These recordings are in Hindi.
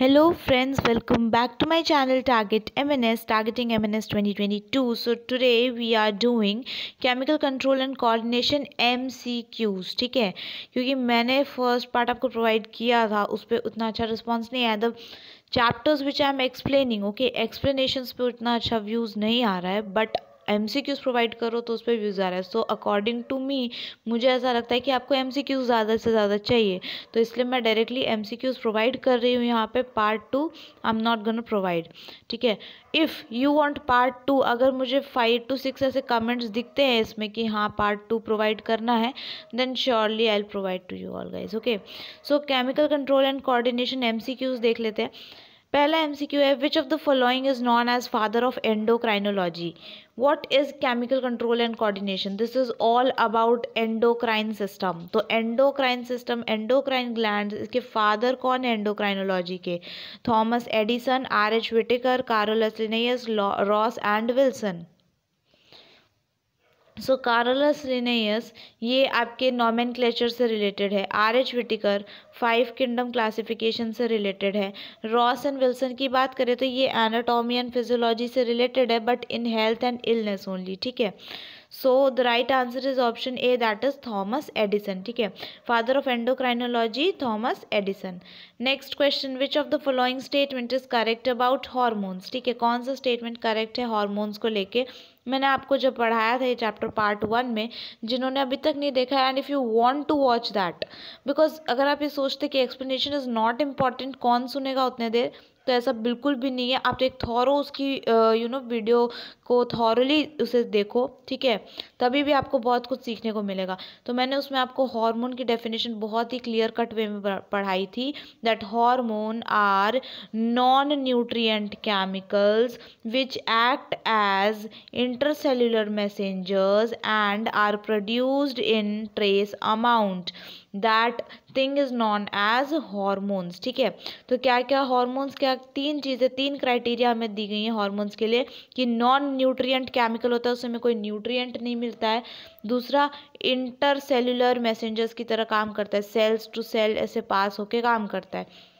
Hello friends welcome back to my channel target MNS targeting MNS 2022 so today we are doing chemical control and coordination MCQs ठीक है? क्योंकि मैंने फ़र्स्ट पार्ट आपको प्रोवाइड किया था, उस पर उतना अच्छा रिस्पांस नहीं आया। The chapters which I am explaining okay explanation पर उतना अच्छा व्यूज़ नहीं आ रहा है बट एम प्रोवाइड करो तो उस पर व्यूज़ आ रहा है। सो अकॉर्डिंग टू मी मुझे ऐसा लगता है कि आपको एम ज़्यादा से ज़्यादा चाहिए। तो इसलिए मैं डायरेक्टली एम प्रोवाइड कर रही हूँ यहाँ पे part two I am not gonna provide ठीक है? If you want part two अगर मुझे फाइव टू सिक्स ऐसे कमेंट्स दिखते हैं इसमें कि हाँ पार्ट टू प्रोवाइड करना है then surely I'll provide to you all guys okay so chemical control and coordination M देख लेते हैं। पहला एमसीक्यू है which of the following is known as father of endocrinology what is chemical control and coordination this is all about endocrine system तो एंडोक्राइन सिस्टम एंडोक्राइन ग्लैंड इसके फादर कौन है एंडोक्राइनोलॉजी के? Thomas Addison R H Whittaker Carolus Linnaeus Ross and Wilson so Carolus Linnaeus ये आपके नॉमेन से रिलेटेड है। R H Whittaker five kingdom classification से रिलेटेड है। रॉस एंड विल्सन की बात करें तो ये एनाटॉमी एंड फिजियोलॉजी से रिलेटेड है but in health and illness only ठीक है? So the right answer is option A that is Thomas Addison ठीक है? Father of endocrinology Thomas Addison next question which of the following statement is correct about hormones ठीक है, कौन सा स्टेटमेंट करेक्ट है हॉर्मोन्स को लेके? मैंने आपको जब पढ़ाया था ये चैप्टर पार्ट वन में, जिन्होंने अभी तक नहीं देखा and if you want to watch that because अगर आप ये सोचते कि एक्सप्लेनेशन इज़ नॉट इंपॉर्टेंट कौन सुनेगा उतने देर? तो ऐसा बिल्कुल भी नहीं है। आप एक थॉरो उसकी यू नो वीडियो को थॉरली उसे देखो, ठीक है? तभी भी आपको बहुत कुछ सीखने को मिलेगा। तो मैंने उसमें आपको हार्मोन की डेफिनेशन बहुत ही क्लियर कट वे में पढ़ाई थी that hormone are non nutrient chemicals which act as intercellular messengers and are produced in trace amount that thing is known as hormones ठीक है? तो क्या क्या हॉर्मोन्स क्या तीन चीज़ें, तीन क्राइटेरिया हमें दी गई हैं हॉर्मोन्स के लिए कि नॉन न्यूट्रियट केमिकल होता है, उसमें कोई न्यूट्रियट नहीं मिलता है। दूसरा इंटर सेल्यूलर मैसेंजर्स की तरह काम करता है सेल्स टू सेल ऐसे पास होके काम करता है।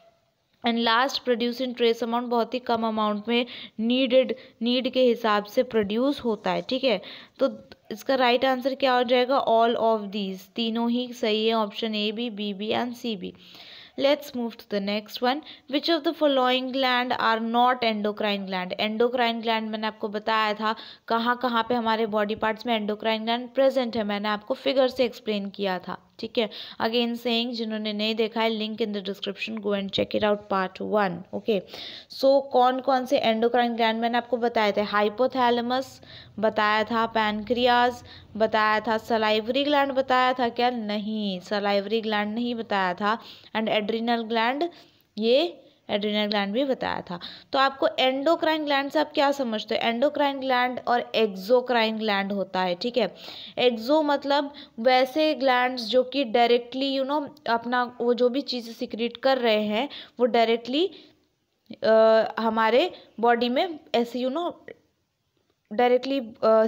And last produce in trace amount बहुत ही कम अमाउंट में नीडेड नीड के हिसाब से प्रोड्यूस होता है, ठीक है? तो इसका राइट right आंसर क्या हो जाएगा? ऑल ऑफ़ दीज तीनों ही सही है option A B B B and C B let's move to the next one. Which of the following gland are not endocrine gland? Endocrine gland मैंने आपको बताया था कहाँ कहाँ पे हमारे बॉडी पार्ट्स में endocrine gland प्रेजेंट है, मैंने आपको फिगर से एक्सप्लेन किया था। ठीक है? अगेन सेइंग जिन्होंने नहीं देखा है link in the description go and check it out part one okay so कौन कौन से एंडोक्राइन ग्लैंड मैंने आपको बताया था? हाइपोथैलेमस बताया था पैनक्रियाज बताया था सलाइवरी ग्लैंड बताया था क्या? नहीं सलाइवरी ग्लैंड नहीं बताया था। एंड एड्रीनल ग्लैंड ये एड्रीनल ग्लैंड भी बताया था। तो आपको एंडोक्राइन ग्लैंड से आप क्या समझते हो? एंडोक्राइन ग्लैंड और एक्जोक्राइन ग्लैंड होता है, ठीक है? एक्जो मतलब वैसे ग्लैंड जो कि डायरेक्टली यू नो अपना वो जो भी चीज़ें सिक्रीट कर रहे हैं, वो डायरेक्टली हमारे बॉडी में ऐसे यू नो डायरेक्टली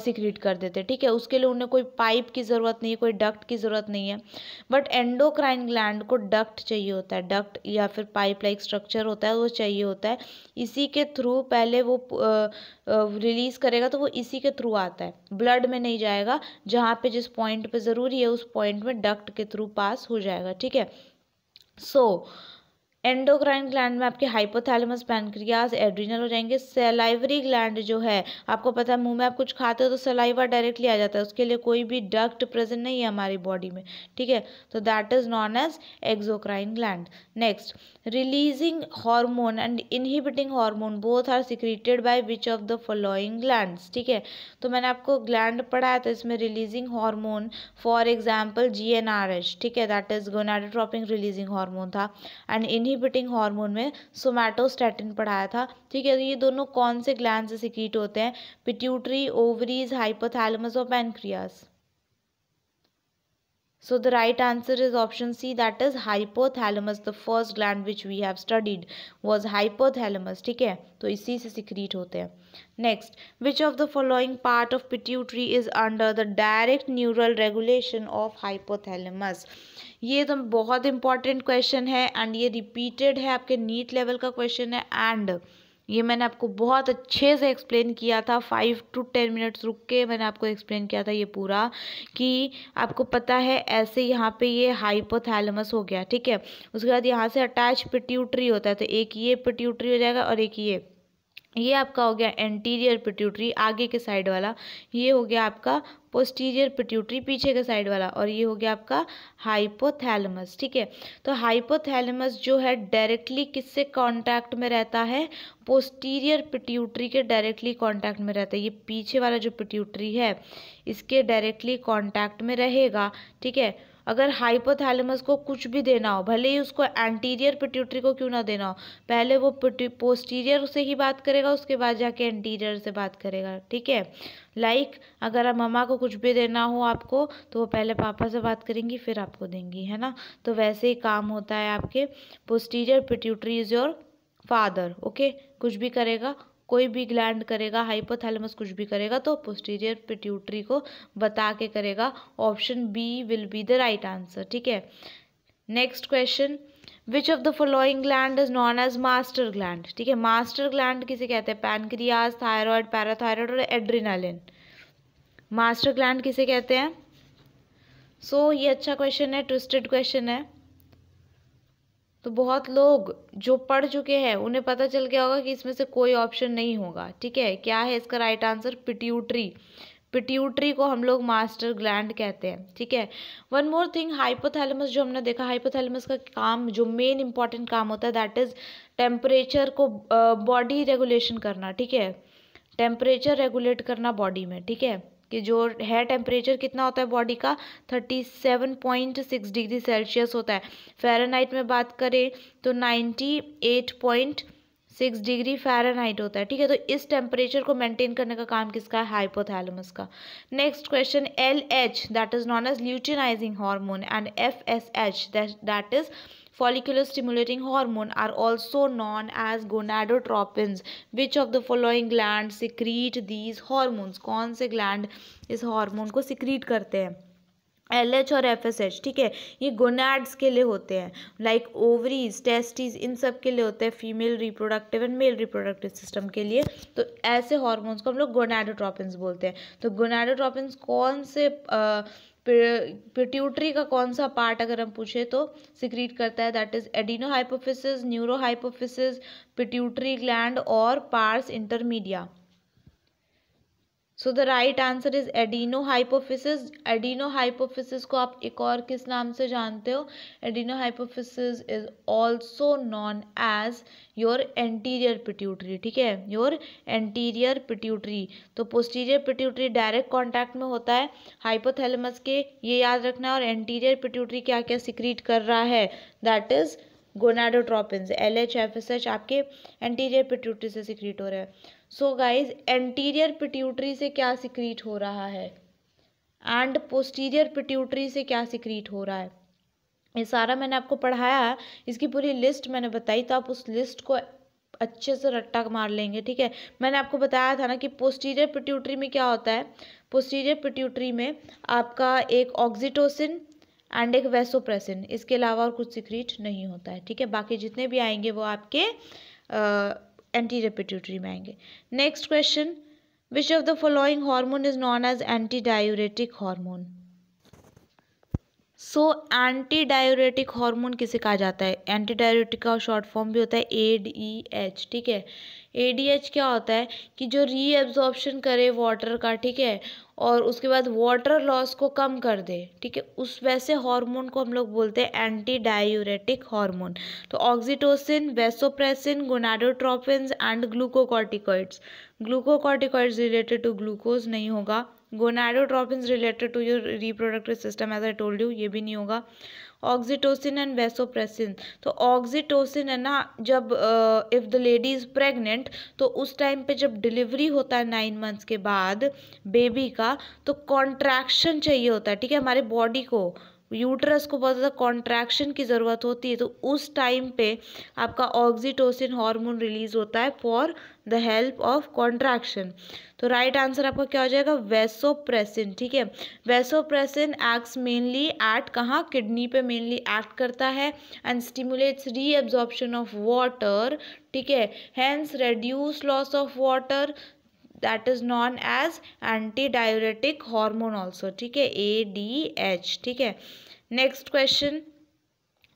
सिक्रीट कर देते हैं ठीक है? उसके लिए उन्हें कोई पाइप की ज़रूरत नहीं है कोई डक्ट की ज़रूरत नहीं है। बट एंडोक्राइन ग्लैंड को डक्ट चाहिए होता है डक्ट या फिर पाइप लाइक स्ट्रक्चर होता है वो चाहिए होता है। इसी के थ्रू पहले वो रिलीज़ करेगा तो वो इसी के थ्रू आता है। ब्लड में नहीं जाएगा जहाँ पे जिस पॉइंट पे ज़रूरी है उस पॉइंट में डक्ट के थ्रू पास हो जाएगा ठीक है? सो so, एंडोक्राइन ग्लैंड में आपके हाइपोथैलेमस पैनक्रियाज, एड्रीनल हो जाएँगे। सेलाइवरी ग्लैंड जो है, आपको पता है मुँह में आप कुछ खाते हो तो सलाइवा डायरेक्टली आ जाता है। उसके लिए कोई भी डक्ट प्रेजेंट नहीं है हमारी बॉडी में, ठीक है? तो that is known as exocrine gland next releasing hormone and inhibiting hormone both are secreted by which of the following gland ठीक है? तो मैंने आपको ग्लैंड पढ़ाया था, इसमें releasing hormone for example G ठीक है? That is gonadotropin releasing hormone था। एंड इनहिबिटिंग हार्मोन में सोमैटोस्टैटिन पढ़ाया था। ठीक है तो ये दोनों कौन से ग्लैंड से सिक्रीट होते हैं? पिट्यूटरी ओवरीज हाइपोथैलमस और pancreas so the right answer is option C that is hypothalamus the first gland which we have studied was hypothalamus ठीक है? तो इसी से सिक्रीट होते हैं। Next which of the following part of pituitary is under the direct neural regulation of hypothalamus ये तो बहुत इंपॉर्टेंट क्वेश्चन है एंड ये रिपीटेड है, आपके नीट लेवल का क्वेश्चन है एंड ये मैंने आपको बहुत अच्छे से एक्सप्लेन किया था फाइव टू टेन मिनट्स रुक के मैंने आपको एक्सप्लेन किया था ये पूरा कि आपको पता है ऐसे यहाँ पे ये हाइपोथैलेमस हो गया, ठीक है? उसके बाद यहाँ से अटैच पिट्यूटरी होता है तो एक ये पिट्यूटरी हो जाएगा और एक ये। ये आपका हो गया एंटीरियर पिट्यूटरी आगे के साइड वाला। ये हो गया आपका पोस्टीरियर पिट्यूटरी पीछे के साइड वाला। और ये हो गया आपका हाइपोथैलेमस ठीक है? तो हाइपोथैलेमस जो है डायरेक्टली किससे कांटेक्ट में रहता है? पोस्टीरियर पिट्यूटरी के डायरेक्टली कांटेक्ट में रहता है। ये पीछे वाला जो पिट्यूटरी है, इसके डायरेक्टली कांटेक्ट में रहेगा, ठीक है? अगर हाइपोथैलेमस को कुछ भी देना हो, भले ही उसको एंटीरियर पिट्यूटरी को क्यों ना देना हो, पहले वो पोस्टीरियर से ही बात करेगा, उसके बाद जाके एंटीरियर से बात करेगा, ठीक है? लाइक अगर आप मम्मा को कुछ भी देना हो आपको तो वो पहले पापा से बात करेंगी, फिर आपको देंगी, है ना? तो वैसे ही काम होता है आपके posterior pituitary is your father okay कुछ भी करेगा कोई भी ग्लैंड करेगा हाइपोथैलेमस कुछ भी करेगा तो पोस्टीरियर पिट्यूटरी को बता के करेगा। Option B will be the right answer ठीक है? Next question which of the following gland is known as master gland ठीक है मास्टर ग्लैंड किसे कहते हैं? पैनक्रियाज थायराइड पैराथायरॉयड और एड्रीनालिन मास्टर ग्लैंड किसे कहते हैं? सो so, ये अच्छा क्वेश्चन है ट्विस्टेड क्वेश्चन है। तो बहुत लोग जो पढ़ चुके हैं, उन्हें पता चल गया होगा कि इसमें से कोई ऑप्शन नहीं होगा। ठीक है? क्या है इसका राइट आंसर पिट्यूटरी पिट्यूटरी को हम लोग मास्टर ग्लैंड कहते हैं। ठीक है? वन मोर थिंग हाइपोथैलेमस जो हमने देखा हाइपोथैलेमस का काम, जो मेन इंपॉर्टेंट काम होता है दैट इज़ टेम्परेचर को बॉडी रेगुलेशन करना। ठीक है? टेम्परेचर रेगुलेट करना बॉडी में। ठीक है? कि जो है टेम्परेचर कितना होता है बॉडी का thirty seven point six degree Celsius होता है। फ़ारेनहाइट में बात करें तो ninety eight point six degree Fahrenheit होता है, ठीक है? तो इस टेम्परेचर को मेंटेन करने का काम किसका है? हाइपोथैलेमस का। Next question L H that is known as luteinizing hormone and F S H that is follicular stimulating hormone are also known as gonadotropins, which of the following glands secrete these hormones? कौन से gland इस hormone को secrete करते हैं? एल एच और एफ़ एस एच ठीक है? ये गोनाड्स के लिए होते हैं। लाइक ओवरीज टेस्टिस इन सब के लिए होते हैं female reproductive and male reproductive system के लिए। तो ऐसे हॉर्मोन्स को हम लोग गोनाडोट्रोपिन्स बोलते हैं। तो गोनाडोट्रोपिन्स कौन से पिट्यूटरी का कौन सा पार्ट अगर हम पूछे तो सिक्रीट करता है that is adeno hypophysis neuro hypophysis pituitary gland और pars intermedia so the right answer is adeno hypophysis adeno hypophysis को आप एक और किस नाम से जानते हो? Adeno hypophysis is also known as your anterior pituitary ठीक है? योर एंटीरियर पिट्यूटरी तो पोस्टीरियर पिट्यूटरी डायरेक्ट कॉन्टैक्ट में होता है। हाइपोथैलेमस के, ये याद रखना है, और एंटीरियर पिट्यूटरी क्या क्या सिक्रीट कर रहा है? That is gonadotropins L H F S H आपके एंटीरियर पिट्यूटरी से सिक्रीट हो रहे हैं। सो गाइज़ एंटीरियर पिट्यूटरी से क्या सिक्रीट हो रहा है? एंड पोस्टीरियर पिट्यूटरी से क्या सिक्रीट हो रहा है? ये सारा मैंने आपको पढ़ाया, इसकी पूरी लिस्ट मैंने बताई तो आप उस लिस्ट को अच्छे से रट्टा मार लेंगे, ठीक है? मैंने आपको बताया था ना कि पोस्टीरियर पिट्यूटरी में क्या होता है? पोस्टीरियर पिट्यूटरी में आपका एक ऑक्सीटोसिन एंड एक वेसोप्रेसिन इसके अलावा और कुछ सिक्रीट नहीं होता है, ठीक है? बाकी जितने भी आएँगे वो आपके एंटी रेपिट्यूटरी में आएँगे। Next question which of the following hormone is known as anti diuretic hormone so anti diuretic hormone किसे कहा जाता है? एंटी डायोरेटिक का शॉर्ट फॉर्म भी होता है ए डी एच ठीक है? ए डी एच क्या होता है कि जो रीएब्जॉर्प्शन करे वाटर का, ठीक है? और उसके बाद वाटर लॉस को कम कर दे, ठीक है? उस वैसे हार्मोन को हम लोग बोलते हैं एंटी डायूरेटिक हार्मोन तो oxytocin vasopressin gonadotropins and glucocorticoids glucocorticoids related to glucose नहीं होगा. Gonadotropins related to your reproductive system as I told you ये भी नहीं होगा। ऑक्सीटोसिन एंड वेसोप्रेसिन तो ऑक्सीटोसिन है ना, जब if the lady is pregnant तो उस टाइम पे जब डिलीवरी होता है नाइन मंथ्स के बाद बेबी का तो कॉन्ट्रैक्शन चाहिए होता है, ठीक है, हमारे बॉडी को। यूट्रस को बहुत ज़्यादा कॉन्ट्रैक्शन की ज़रूरत होती है तो उस टाइम पे आपका ऑक्सीटोसिन हार्मोन रिलीज़ होता है for the help of contraction तो राइट आंसर आपका क्या हो जाएगा? वेसोप्रेसिन ठीक है? वेसोप्रेसिन एक्ट्स मेनली एट कहाँ? किडनी पे मेनली एक्ट करता है and stimulates reabsorption of water ठीक है? Hence reduce loss of water that is known as anti diuretic hormone also ठीक है? ए डी एच ठीक है? Next question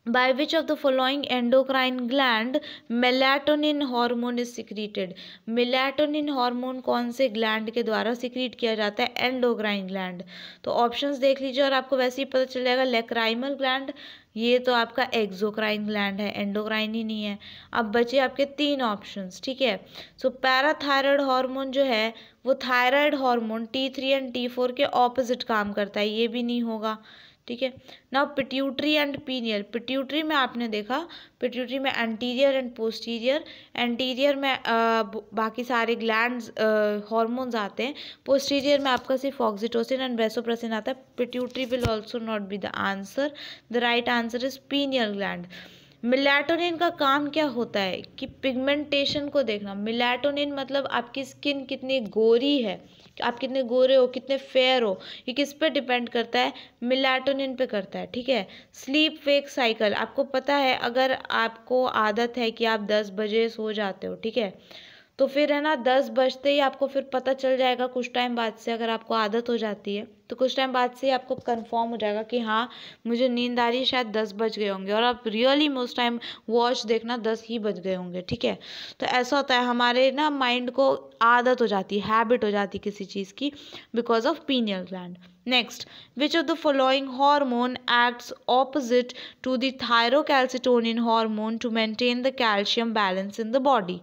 by which of the following endocrine gland melatonin hormone is secreted? Melatonin hormone कौन से ग्लैंड के द्वारा सिक्रीट किया जाता है? एंडोक्राइन ग्लैंड तो ऑप्शंस देख लीजिए और आपको वैसे ही पता चल जाएगा लेक्राइमल ग्लैंड ये तो आपका एक्जोक्राइन ग्लैंड है एंडोक्राइन ही नहीं है। अब बचे आपके तीन ऑप्शंस ठीक है? सो पैराथायरॉयड हार्मोन जो है, वो thyroid hormone T three and T four के ऑपोजिट काम करता है, ये भी नहीं होगा। ठीक है? ना पिट्यूटरी एंड पीनियल पिट्यूटरी में आपने देखा पिट्यूटरी में एंटीरियर एंड पोस्टीरियर एंटीरियर में आ, बाकी सारे ग्लैंड्स हॉर्मोन्स आते हैं। पोस्टीरियर में आपका सिर्फ़ ऑक्सीटोसिन एंड वेसोप्रेसिन आता है। Pituitary will also not be the answer the right answer is pineal gland melatonin का काम क्या होता है? कि पिगमेंटेशन को देखना। मिलेटोनिन मतलब आपकी स्किन कितनी गोरी है, आप कितने गोरे हो, कितने फेयर हो, ये किस पे डिपेंड करता है? मिलाटोनिन पे करता है, ठीक है? स्लीप वेक साइकिल आपको पता है, अगर आपको आदत है कि आप दस बजे सो जाते हो, ठीक है? तो फिर है ना, दस बजते ही आपको फिर पता चल जाएगा कुछ टाइम बाद से अगर आपको आदत हो जाती है तो कुछ टाइम बाद से ही आपको कंफर्म हो जाएगा कि हाँ मुझे नींद आ रही है, शायद दस बज गए होंगे। और आप रियली में उस टाइम वॉच देखना दस ही बज गए होंगे, ठीक है? तो ऐसा होता है, हमारे ना माइंड को आदत हो जाती है हैबिट हो जाती है किसी चीज़ की because of pineal gland next which of the following hormone acts opposite to the thyrocalcitonin hormone to maintain the calcium balance in the body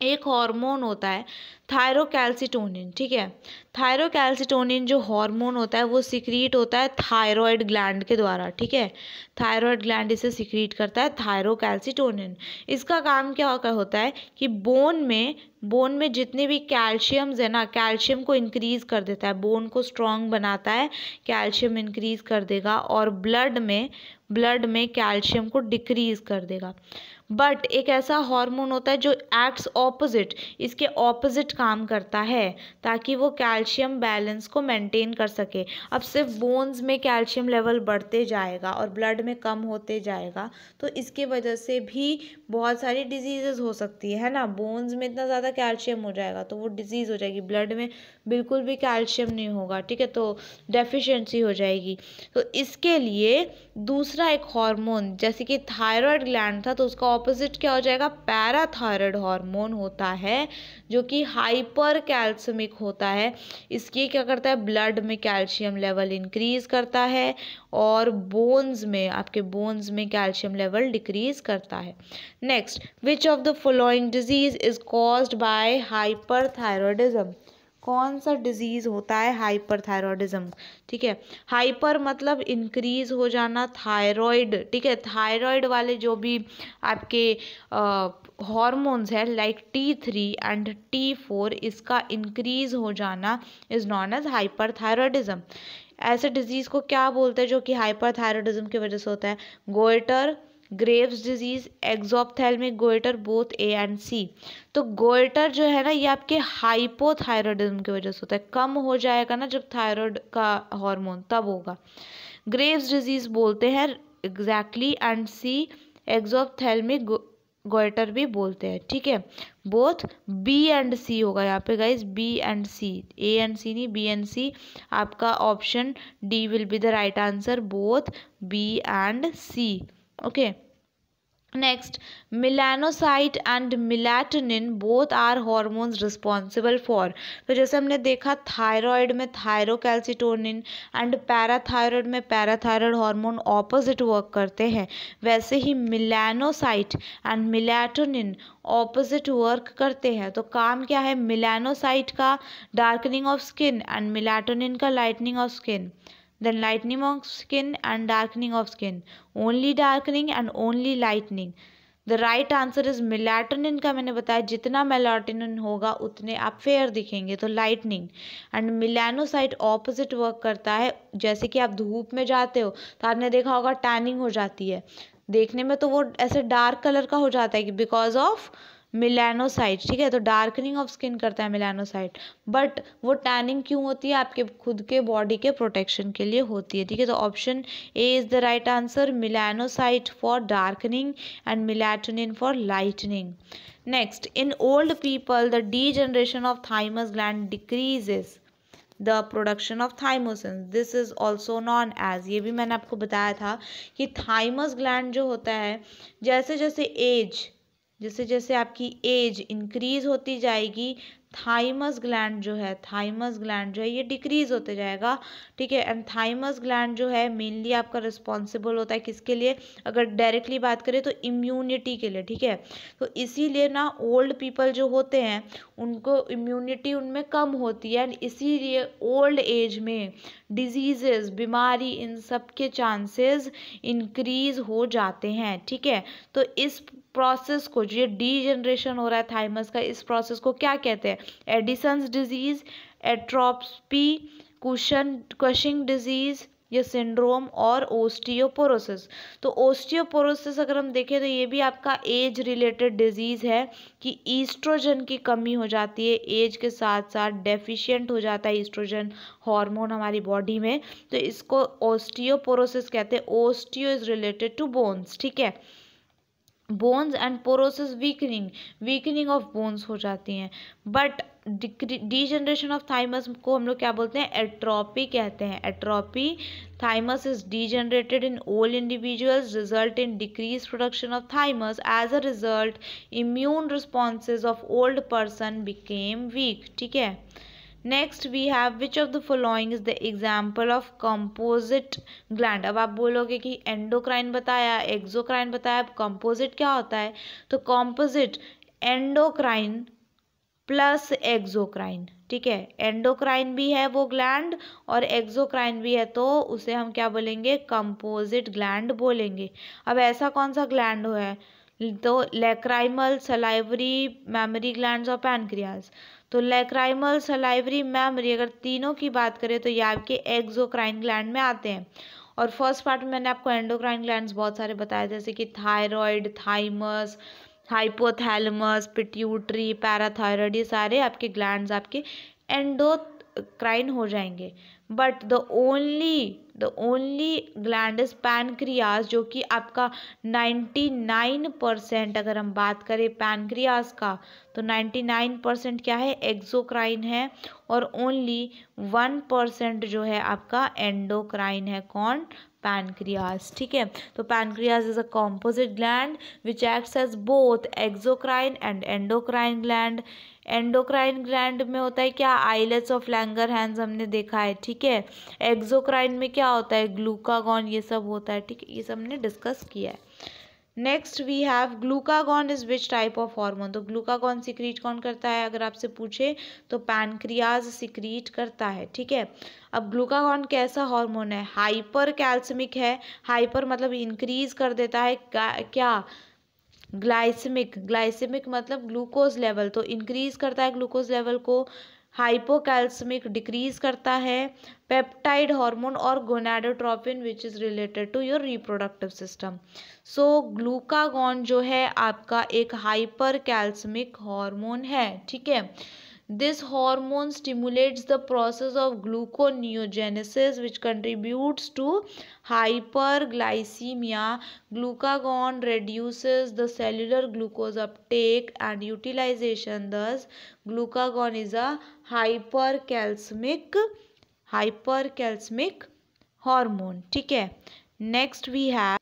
एक हार्मोन होता है थायरोकैल्सिटोनिन ठीक है? थायरोकैल्सिटोनिन जो हार्मोन होता है, वो सिक्रीट होता है थायराइड ग्लैंड के द्वारा, ठीक है? थायराइड ग्लैंड इसे सिक्रीट करता है थायरोकैल्सिटोनिन इसका काम क्या होता है कि बोन में बोन में जितने भी कैल्शियम्स है ना कैल्शियम को इंक्रीज कर देता है बोन को स्ट्रॉन्ग बनाता है कैल्शियम इंक्रीज कर देगा और ब्लड में ब्लड में कैल्शियम को डिक्रीज कर देगा। बट एक ऐसा हार्मोन होता है जो एक्ट्स ऑपोजिट इसके ऑपोजिट काम करता है, ताकि वो कैल्शियम बैलेंस को मेंटेन कर सके। अब सिर्फ़ बोन्स में कैल्शियम लेवल बढ़ते जाएगा और ब्लड में कम होते जाएगा तो इसके वजह से भी बहुत सारी डिज़ीज़ हो सकती है ना? बोन्स में इतना ज़्यादा कैल्शियम हो जाएगा तो वो डिज़ीज़ हो जाएगी। ब्लड में बिल्कुल भी कैल्शियम नहीं होगा, ठीक है? तो डेफिशिएंसी हो जाएगी। तो इसके लिए दूसरा एक हार्मोन जैसे कि थायराइड ग्लैंड था तो उसका ऑपोजिट क्या हो जाएगा? पैराथायराइड हार्मोन होता है, जो कि हाइपर कैल्सिमिक होता है। इसकी क्या करता है? ब्लड में कैल्शियम लेवल इंक्रीज करता है और बोन्स में, आपके बोन्स में कैल्शियम लेवल डिक्रीज करता है। Next which of the following disease is caused by hyperthyroidism कौन सा डिज़ीज़ होता है? हाइपरथायरॉयडिज्म ठीक है? हाइपर मतलब इंक्रीज हो जाना थायराइड ठीक है? थायराइड वाले जो भी आपके हॉर्मोन्स है like T three and T four इसका इंक्रीज हो जाना इज़ नॉन एज हाइपरथायरॉयडिज्म ऐसे डिज़ीज़ को क्या बोलते हैं जो कि हाइपरथायरॉयडिज्म की वजह से होता है? Goitre Graves disease exophthalmic goitre both A and C तो गोइटर जो है ना, ये आपके हाइपोथायरॉयडिज्म की वजह से होता है। कम हो जाएगा ना जब थायराइड का हार्मोन तब होगा। ग्रेव्स डिज़ीज़ बोलते हैं exactly and C exophthalmic goitre भी बोलते हैं, ठीक है? बोथ बी एंड सी होगा यहाँ पे guys B and C A and C नहीं बी एंड सी आपका option D will be the right answer both B and C okay. Next, melanocyte and melatonin both are hormones responsible for. तो जैसे हमने देखा थायराइड में थायरोकैल्सिटोनिन एंड पैराथायरॉयड में पैराथायरॉयड हार्मोन ऑपोजिट वर्क करते हैं। वैसे ही melanocyte and melatonin opposite work करते हैं। तो काम क्या है? मिलानोसाइट का darkening of skin and melatonin का lightening of skin then lightening of skin and darkening of skin. Only darkening and only lightening. The right answer is melatonin का मैंने बताया जितना मेलाटोनिन होगा उतने आप फेयर दिखेंगे तो lightening and melanocyte opposite work करता है जैसे कि आप धूप में जाते हो तो आपने देखा होगा टैनिंग हो जाती है देखने में तो वो ऐसे डार्क कलर का हो जाता है बिकॉज़ ऑफ़ मिलानोसाइट, ठीक है? तो डार्कनिंग ऑफ़ स्किन करता है मिलानोसाइट। बट वो टैनिंग क्यों होती है? आपके खुद के बॉडी के प्रोटेक्शन के लिए होती है, ठीक है? तो option A is the right answer melanocyte for darkening and melatonin for lightening next in old people the degeneration of thymus gland decreases the production of thymosin this is also known as ये भी मैंने आपको बताया था कि थाइमस ग्लैंड जो होता है जैसे जैसे एज जैसे जैसे आपकी एज इंक्रीज होती जाएगी थाइमस ग्लैंड जो है थाइमस ग्लैंड जो है, ये डिक्रीज होते जाएगा। ठीक है? एंड थाइमस ग्लैंड जो है मेनली आपका रिस्पॉन्सिबल होता है किसके लिए? अगर डायरेक्टली बात करें तो इम्यूनिटी के लिए, ठीक है? तो इसीलिए ना ओल्ड पीपल जो होते हैं, उनको इम्यूनिटी उनमें कम होती है। एंड इसीलिए ओल्ड एज में डिजीजेस बीमारी इन सब के चांसेस इंक्रीज हो जाते हैं, ठीक है? तो इस प्रोसेस को, जो ये डी जनरेशन हो रहा है थाइमस का, इस प्रोसेस को क्या कहते हैं? Addison's disease atrophy Cushing Cushing disease ये सिंड्रोम और ओस्टियोपोरोसिस तो ओस्टियोपोरोसिस अगर हम देखें तो ये भी आपका एज रिलेटेड डिज़ीज़ है कि ईस्ट्रोजन की कमी हो जाती है एज के साथ साथ डेफिशिएंट हो जाता है ईस्ट्रोजन हार्मोन हमारी बॉडी में. तो इसको ओस्टियोपोरोसिस कहते हैं. Osteo is related to bones ठीक है? Bones and porosis weakening weakening of bones हो जाती हैं। But degeneration of thymus को हम लोग क्या बोलते हैं? एट्रॉपी कहते हैं। Atrophy, thymus is degenerated in old individuals, result in decrease production of thymus. As a result, immune responses of old person became weak, ठीक है? Next we have which of the following is the example of composite gland अब आप बोलोगे कि एंडोक्राइन बताया एक्जोक्राइन बताया, अब कंपोजिट क्या होता है? तो कॉम्पोजिट एंडोक्राइन प्लस एक्जोक्राइन ठीक है? एंडोक्राइन भी है वो ग्लैंड और एक्जोक्राइन भी है तो उसे हम क्या बोलेंगे? कंपोजिट ग्लैंड बोलेंगे। अब ऐसा कौन सा ग्लैंड है? तो लेक्राइमल सलाइवरी मेमोरी ग्लैंड और पैनक्रियाज तो लेक्राइमल सलाइवरी मेमोरी अगर तीनों की बात करें तो ये आपके एक्जोक्राइन ग्लैंड में आते हैं। और फ़र्स्ट पार्ट में मैंने आपको एंडोक्राइन ग्लैंड बहुत सारे बताए, जैसे कि thyroid thymus hypothalamus pituitary parathyroid ये सारे आपके ग्लैंड आपके एंडो क्राइन हो जाएँगे। But the only the only gland pancreas जो कि आपका 99 परसेंट अगर हम बात करें पैनक्रियाज का तो 99 परसेंट क्या है? एक्सोक्राइन है। और ओनली वन परसेंट जो है आपका एंडोक्राइन है। कौन? पैनक्रियाज ठीक है? तो pancreas is a composite gland which acts as both exocrine and endocrine gland endocrine gland में होता है, क्या? आइलेट्स ऑफ़ लैंगर हैंड्स हमने देखा है, ठीक है? एक्सोक्राइन में क्या होता है? ग्लूकागॉन ये सब होता है, ठीक है? ये सब हमने डिस्कस किया है। Next we have, glucagon is which type of hormone? तो ग्लूकागॉन सिक्रीट कौन करता है? अगर आपसे पूछे तो पैनक्रियाज सिक्रीट करता है, ठीक है? अब ग्लूकागॉन कैसा हार्मोन है? हाइपर कैल्समिक है। हाइपर मतलब इंक्रीज कर देता है क्या? ग्लाइसेमिक, ग्लाइसमिक मतलब ग्लूकोज लेवल तो इंक्रीज करता है ग्लूकोज लेवल को हाइपोकैल्समिक डिक्रीज करता है पेप्टाइड हार्मोन और gonadotropin which is related to your reproductive system so glucagon जो है आपका एक हाइपर कैल्समिक हॉर्मोन है, ठीक है? This hormone stimulates the process of gluconeogenesis which contributes to hyperglycemia. Glucagon reduces the cellular glucose uptake and utilization. Thus, glucagon is a hypercalcemic hypercalcemic hormone. ठीक है Next we have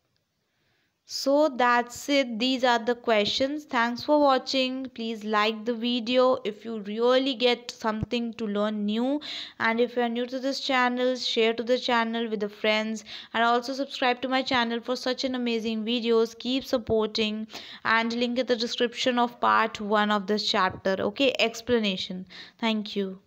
so that's it. These are the questions. Thanks for watching. Please like the video if you really get something to learn new. And if you are new to this channel share to the channel with the friends. And also subscribe to my channel for such an amazing videos. Keep supporting. And link in the description of part one of this chapter. Okay? Explanation. Thank you